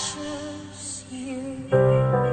choose you.